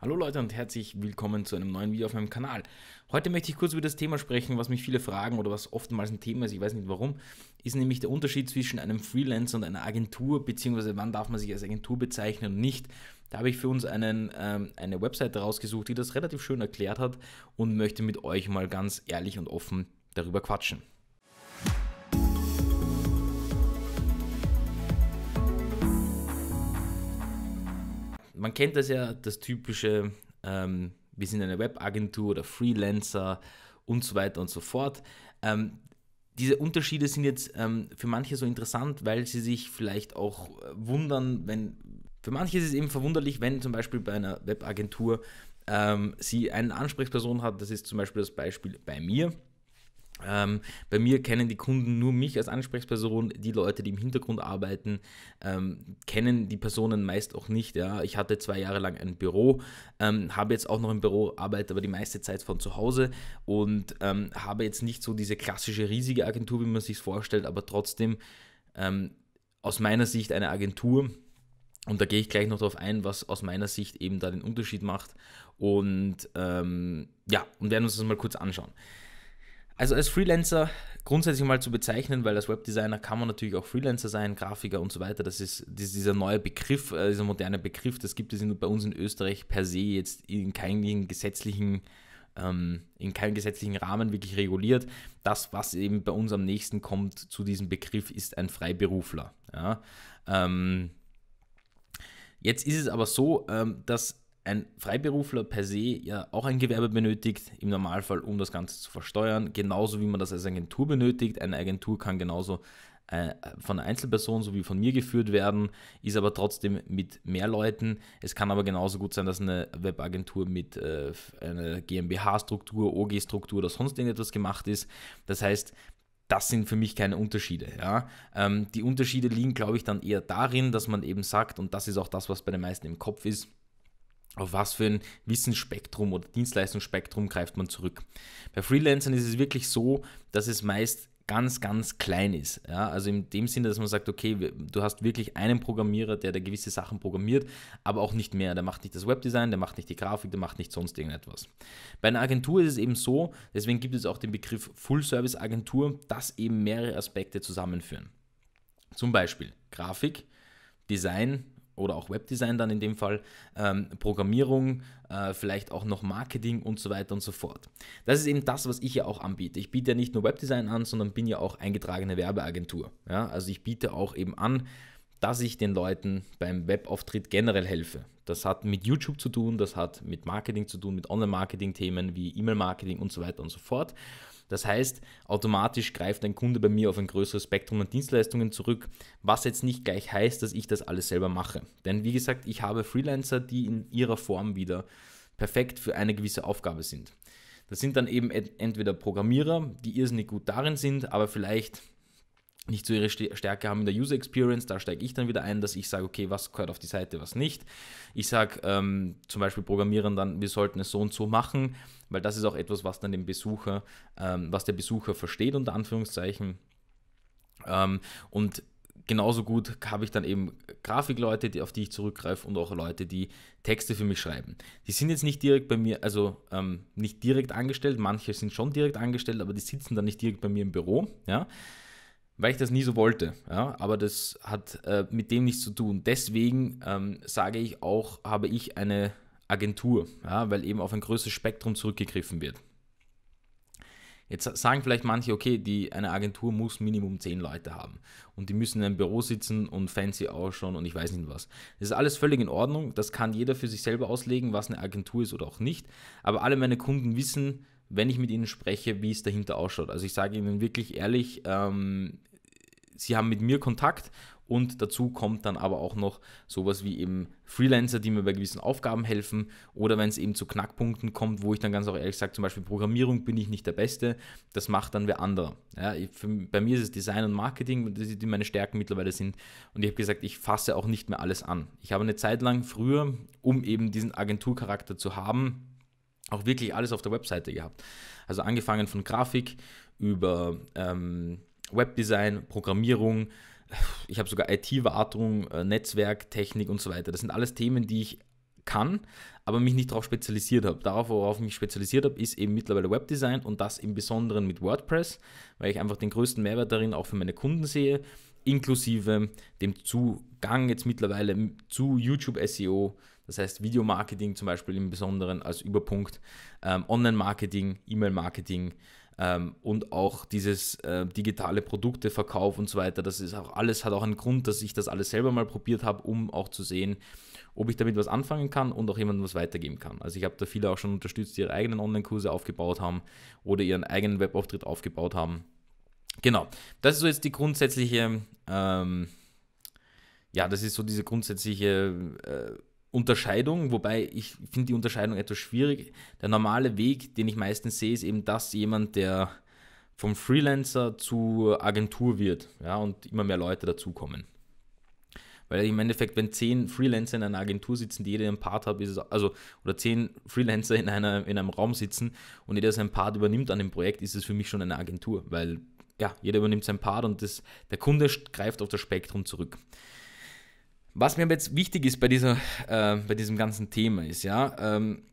Hallo Leute und herzlich willkommen zu einem neuen Video auf meinem Kanal. Heute möchte ich kurz über das Thema sprechen, was mich viele fragen oder was oftmals ein Thema ist, ich weiß nicht warum, ist nämlich der Unterschied zwischen einem Freelancer und einer Agentur, beziehungsweise wann darf man sich als Agentur bezeichnen und nicht. Da habe ich für uns einen, ähm, eine Webseite rausgesucht, die das relativ schön erklärt hat und möchte mit euch mal ganz ehrlich und offen darüber quatschen. Man kennt das ja, das typische, ähm, wir sind eine Webagentur oder Freelancer und so weiter und so fort. Ähm, diese Unterschiede sind jetzt ähm, für manche so interessant, weil sie sich vielleicht auch äh, wundern, wenn, für manche ist es eben verwunderlich, wenn zum Beispiel bei einer Webagentur ähm, sie eine Ansprechperson hat, das ist zum Beispiel das Beispiel bei mir, ähm, bei mir kennen die Kunden nur mich als Ansprechperson. Die Leute, die im Hintergrund arbeiten, ähm, kennen die Personen meist auch nicht. Ja. Ich hatte zwei Jahre lang ein Büro, ähm, habe jetzt auch noch ein Büro, arbeite aber die meiste Zeit von zu Hause und ähm, habe jetzt nicht so diese klassische riesige Agentur, wie man sich vorstellt, aber trotzdem ähm, aus meiner Sicht eine Agentur. Und da gehe ich gleich noch darauf ein, was aus meiner Sicht eben da den Unterschied macht. Und ähm, ja, und werden uns das mal kurz anschauen. Also als Freelancer grundsätzlich mal zu bezeichnen, weil als Webdesigner kann man natürlich auch Freelancer sein, Grafiker und so weiter. Das ist, dieser neue Begriff, äh, dieser moderne Begriff, das gibt es bei uns in Österreich per se jetzt in keinem gesetzlichen, ähm, in keinem gesetzlichen Rahmen wirklich reguliert. Das, was eben bei uns am nächsten kommt zu diesem Begriff, ist ein Freiberufler. Ja? Ähm, jetzt ist es aber so, ähm, dass ein Freiberufler per se ja auch ein Gewerbe benötigt, im Normalfall, um das Ganze zu versteuern, genauso wie man das als Agentur benötigt. Eine Agentur kann genauso äh, von einer Einzelperson sowie von mir geführt werden, ist aber trotzdem mit mehr Leuten. Es kann aber genauso gut sein, dass eine Webagentur mit äh, einer GmbH-Struktur, OG-Struktur oder sonst irgendetwas gemacht ist. Das heißt, das sind für mich keine Unterschiede. Ja? Ähm, die Unterschiede liegen, glaube ich, dann eher darin, dass man eben sagt, und das ist auch das, was bei den meisten im Kopf ist, auf was für ein Wissensspektrum oder Dienstleistungsspektrum greift man zurück. Bei Freelancern ist es wirklich so, dass es meist ganz, ganz klein ist. Ja, also in dem Sinne, dass man sagt, okay, du hast wirklich einen Programmierer, der da gewisse Sachen programmiert, aber auch nicht mehr. Der macht nicht das Webdesign, der macht nicht die Grafik, der macht nicht sonst irgendetwas. Bei einer Agentur ist es eben so, deswegen gibt es auch den Begriff Full-Service-Agentur, dass eben mehrere Aspekte zusammenführen. Zum Beispiel Grafik, Design, oder auch Webdesign dann in dem Fall, ähm, Programmierung, äh, vielleicht auch noch Marketing und so weiter und so fort. Das ist eben das, was ich ja auch anbiete. Ich biete ja nicht nur Webdesign an, sondern bin ja auch eingetragene Werbeagentur. Ja? Also ich biete auch eben an, dass ich den Leuten beim Webauftritt generell helfe. Das hat mit YouTube zu tun, das hat mit Marketing zu tun, mit Online-Marketing-Themen wie E-Mail-Marketing und so weiter und so fort. Das heißt, automatisch greift ein Kunde bei mir auf ein größeres Spektrum an Dienstleistungen zurück, was jetzt nicht gleich heißt, dass ich das alles selber mache. Denn wie gesagt, ich habe Freelancer, die in ihrer Form wieder perfekt für eine gewisse Aufgabe sind. Das sind dann eben entweder Programmierer, die irrsinnig gut darin sind, aber vielleicht nicht so ihre Stärke haben in der User Experience, da steige ich dann wieder ein, dass ich sage, okay, was gehört auf die Seite, was nicht. Ich sage ähm, zum Beispiel Programmierern dann, wir sollten es so und so machen, weil das ist auch etwas, was dann dem Besucher, ähm, was der Besucher versteht, unter Anführungszeichen. Ähm, und genauso gut habe ich dann eben Grafikleute, die, auf die ich zurückgreife und auch Leute, die Texte für mich schreiben. Die sind jetzt nicht direkt bei mir, also ähm, nicht direkt angestellt, manche sind schon direkt angestellt, aber die sitzen dann nicht direkt bei mir im Büro, ja weil ich das nie so wollte. Ja? Aber das hat äh, mit dem nichts zu tun. Deswegen ähm, sage ich auch, habe ich eine Agentur, ja? weil eben auf ein größeres Spektrum zurückgegriffen wird. Jetzt sagen vielleicht manche, okay, die, eine Agentur muss Minimum 10 Leute haben und die müssen in einem Büro sitzen und fancy ausschauen und ich weiß nicht was. Das ist alles völlig in Ordnung, das kann jeder für sich selber auslegen, was eine Agentur ist oder auch nicht, aber alle meine Kunden wissen, wenn ich mit ihnen spreche, wie es dahinter ausschaut. Also ich sage ihnen wirklich ehrlich, ähm, sie haben mit mir Kontakt und dazu kommt dann aber auch noch sowas wie eben Freelancer, die mir bei gewissen Aufgaben helfen oder wenn es eben zu Knackpunkten kommt, wo ich dann ganz auch ehrlich sage, zum Beispiel Programmierung bin ich nicht der Beste, das macht dann wer anderer. Ja, für, bei mir ist es Design und Marketing, die meine Stärken mittlerweile sind und ich habe gesagt, ich fasse auch nicht mehr alles an. Ich habe eine Zeit lang früher, um eben diesen Agenturcharakter zu haben, auch wirklich alles auf der Webseite gehabt. Also angefangen von Grafik über ähm, Webdesign, Programmierung, ich habe sogar IT-Wartung, äh, Netzwerk, Technik und so weiter. Das sind alles Themen, die ich kann, aber mich nicht darauf spezialisiert habe. Darauf, worauf ich mich spezialisiert habe, ist eben mittlerweile Webdesign und das im Besonderen mit WordPress, weil ich einfach den größten Mehrwert darin auch für meine Kunden sehe, inklusive dem Zugang jetzt mittlerweile zu YouTube SEO, das heißt Videomarketing zum Beispiel im Besonderen als Überpunkt, ähm, Online-Marketing, E-Mail-Marketing, ähm, und auch dieses äh, digitale Produkteverkauf und so weiter. Das ist auch alles, hat auch einen Grund, dass ich das alles selber mal probiert habe, um auch zu sehen, ob ich damit was anfangen kann und auch jemandem was weitergeben kann. Also ich habe da viele auch schon unterstützt, die ihre eigenen Online-Kurse aufgebaut haben oder ihren eigenen Webauftritt aufgebaut haben. Genau, das ist so jetzt die grundsätzliche, ähm, ja, das ist so diese grundsätzliche äh, Unterscheidung, wobei ich finde die Unterscheidung etwas schwierig. Der normale Weg, den ich meistens sehe, ist eben, dass jemand, der vom Freelancer zur Agentur wird ja, und immer mehr Leute dazukommen. Weil im Endeffekt, wenn zehn Freelancer in einer Agentur sitzen, die jeder einen Part hat, ist es, also, oder zehn Freelancer in, einer, in einem Raum sitzen und jeder seinen Part übernimmt an dem Projekt, ist es für mich schon eine Agentur, weil ja, jeder übernimmt seinen Part und das, der Kunde greift auf das Spektrum zurück. Was mir aber jetzt wichtig ist bei, dieser, äh, bei diesem ganzen Thema ist, ja, ähm,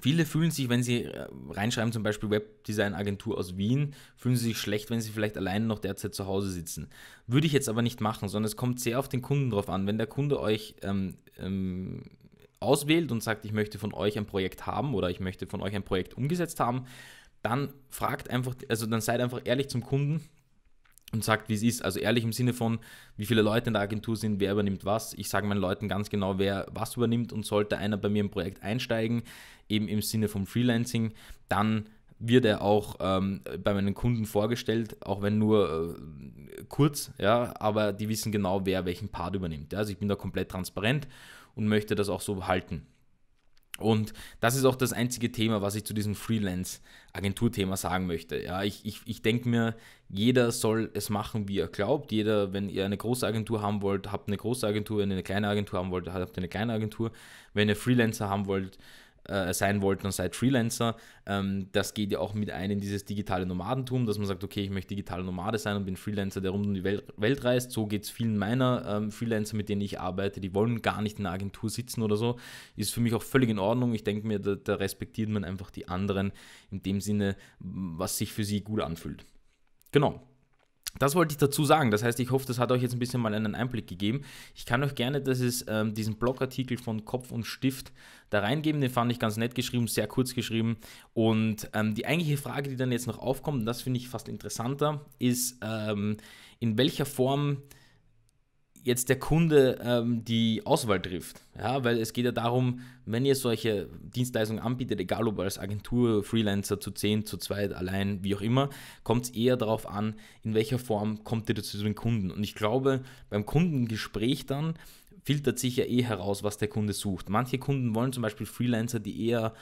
viele fühlen sich, wenn sie äh, reinschreiben, zum Beispiel Webdesign-Agentur aus Wien, fühlen sie sich schlecht, wenn sie vielleicht alleine noch derzeit zu Hause sitzen. Würde ich jetzt aber nicht machen, sondern es kommt sehr auf den Kunden drauf an. Wenn der Kunde euch ähm, ähm, auswählt und sagt, ich möchte von euch ein Projekt haben oder ich möchte von euch ein Projekt umgesetzt haben, dann fragt einfach, also dann seid einfach ehrlich zum Kunden und sagt, wie es ist. Also ehrlich im Sinne von, wie viele Leute in der Agentur sind, wer übernimmt was. Ich sage meinen Leuten ganz genau, wer was übernimmt und sollte einer bei mir im Projekt einsteigen, eben im Sinne vom Freelancing, dann wird er auch ähm, bei meinen Kunden vorgestellt, auch wenn nur äh, kurz, ja, aber die wissen genau, wer welchen Part übernimmt. Ja. Also ich bin da komplett transparent und möchte das auch so halten. Und das ist auch das einzige Thema, was ich zu diesem Freelance-Agentur-Thema sagen möchte. Ja, ich, ich, ich denke mir, jeder soll es machen, wie er glaubt. Jeder, wenn ihr eine große Agentur haben wollt, habt eine große Agentur. Wenn ihr eine kleine Agentur haben wollt, habt ihr eine kleine Agentur. Wenn ihr Freelancer haben wollt, äh, sein wollt und seid Freelancer. Ähm, das geht ja auch mit ein in dieses digitale Nomadentum, dass man sagt, okay, ich möchte digitaler Nomade sein und bin Freelancer, der rund um die Welt, Welt reist. So geht es vielen meiner ähm, Freelancer, mit denen ich arbeite, die wollen gar nicht in einer Agentur sitzen oder so. Ist für mich auch völlig in Ordnung. Ich denke mir, da, da respektiert man einfach die anderen in dem Sinne, was sich für sie gut anfühlt. Genau. Das wollte ich dazu sagen. Das heißt, ich hoffe, das hat euch jetzt ein bisschen mal einen Einblick gegeben. Ich kann euch gerne dass es, ähm, diesen Blogartikel von Kopf und Stift da reingeben. Den fand ich ganz nett geschrieben, sehr kurz geschrieben. Und ähm, die eigentliche Frage, die dann jetzt noch aufkommt, und das finde ich fast interessanter, ist, ähm, in welcher Form jetzt der Kunde ähm, die Auswahl trifft. Ja, weil es geht ja darum, wenn ihr solche Dienstleistungen anbietet, egal ob als Agentur, Freelancer zu 10, zu 2, allein, wie auch immer, kommt es eher darauf an, in welcher Form kommt ihr zu den Kunden. Und ich glaube, beim Kundengespräch dann filtert sich ja eh heraus, was der Kunde sucht. Manche Kunden wollen zum Beispiel Freelancer, die eher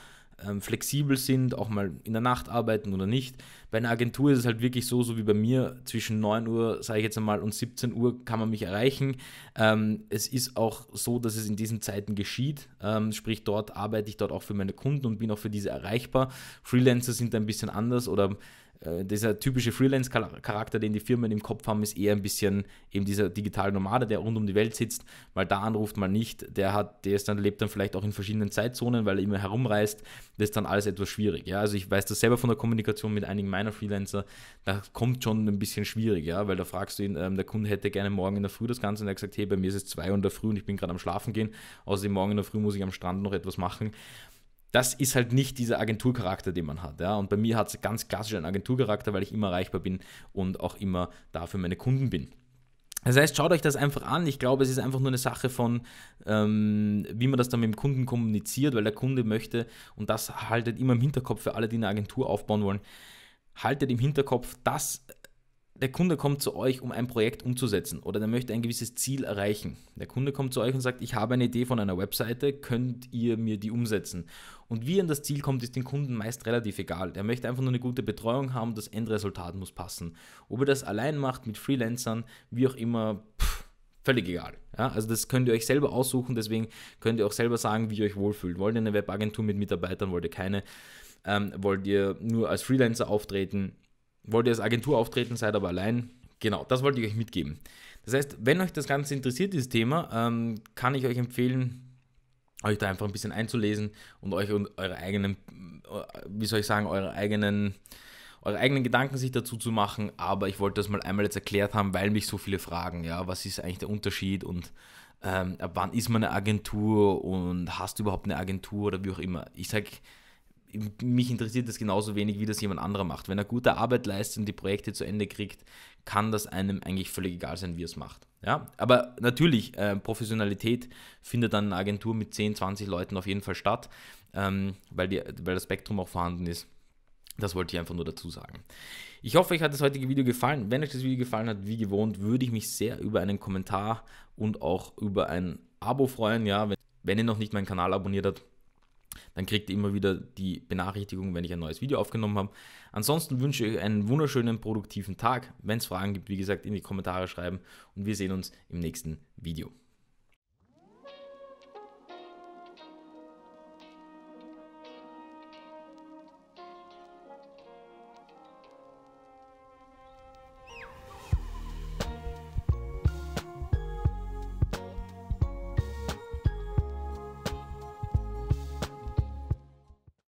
ähm, flexibel sind, auch mal in der Nacht arbeiten oder nicht. Bei einer Agentur ist es halt wirklich so, so wie bei mir, zwischen 9 Uhr, sage ich jetzt einmal, und 17 Uhr kann man mich erreichen. Ähm, es ist auch so, dass es in diesen Zeiten geschieht, ähm, sprich dort arbeite ich dort auch für meine Kunden und bin auch für diese erreichbar. Freelancer sind ein bisschen anders oder äh, dieser typische Freelance-Charakter, den die Firmen im Kopf haben, ist eher ein bisschen eben dieser digitale Nomade, der rund um die Welt sitzt, mal da anruft, mal nicht. Der hat, der ist dann, lebt dann vielleicht auch in verschiedenen Zeitzonen, weil er immer herumreist. Das ist dann alles etwas schwierig. Ja? Also ich weiß das selber von der Kommunikation mit einigen meiner Freelancer, da kommt schon ein bisschen schwierig, ja, weil da fragst du ihn, ähm, der Kunde hätte gerne morgen in der Früh das Ganze und er hat gesagt, hey, bei mir ist es zwei Uhr in der Früh und ich bin gerade am Schlafen gehen. Außerdem morgen in der Früh muss ich am Strand noch etwas machen das ist halt nicht dieser Agenturcharakter, den man hat. Ja? Und bei mir hat es ganz klassisch einen Agenturcharakter, weil ich immer erreichbar bin und auch immer da für meine Kunden bin. Das heißt, schaut euch das einfach an. Ich glaube, es ist einfach nur eine Sache von, ähm, wie man das dann mit dem Kunden kommuniziert, weil der Kunde möchte, und das haltet immer im Hinterkopf für alle, die eine Agentur aufbauen wollen, haltet im Hinterkopf, dass der Kunde kommt zu euch, um ein Projekt umzusetzen oder der möchte ein gewisses Ziel erreichen. Der Kunde kommt zu euch und sagt, ich habe eine Idee von einer Webseite, könnt ihr mir die umsetzen? Und wie er an das Ziel kommt, ist dem Kunden meist relativ egal. Der möchte einfach nur eine gute Betreuung haben, das Endresultat muss passen. Ob er das allein macht, mit Freelancern, wie auch immer, pff, völlig egal. Ja, also das könnt ihr euch selber aussuchen, deswegen könnt ihr auch selber sagen, wie ihr euch wohlfühlt. Wollt ihr eine Webagentur mit Mitarbeitern, wollt ihr keine? Ähm, wollt ihr nur als Freelancer auftreten? Wollt ihr als Agentur auftreten, seid aber allein. Genau, das wollte ich euch mitgeben. Das heißt, wenn euch das Ganze interessiert, dieses Thema, ähm, kann ich euch empfehlen, euch da einfach ein bisschen einzulesen und euch und eure eigenen, wie soll ich sagen, eure eigenen, eure eigenen Gedanken sich dazu zu machen. Aber ich wollte das mal einmal jetzt erklärt haben, weil mich so viele fragen, ja, was ist eigentlich der Unterschied und ähm, ab wann ist man eine Agentur und hast du überhaupt eine Agentur oder wie auch immer. Ich sage, mich interessiert das genauso wenig, wie das jemand anderer macht. Wenn er gute Arbeit leistet und die Projekte zu Ende kriegt, kann das einem eigentlich völlig egal sein, wie er es macht. Ja, aber natürlich, äh, Professionalität findet dann in einer Agentur mit 10, 20 Leuten auf jeden Fall statt, ähm, weil, die, weil das Spektrum auch vorhanden ist. Das wollte ich einfach nur dazu sagen. Ich hoffe, euch hat das heutige Video gefallen. Wenn euch das Video gefallen hat, wie gewohnt, würde ich mich sehr über einen Kommentar und auch über ein Abo freuen. Ja, wenn, wenn ihr noch nicht meinen Kanal abonniert habt, dann kriegt ihr immer wieder die Benachrichtigung, wenn ich ein neues Video aufgenommen habe. Ansonsten wünsche ich euch einen wunderschönen, produktiven Tag. Wenn es Fragen gibt, wie gesagt, in die Kommentare schreiben und wir sehen uns im nächsten Video.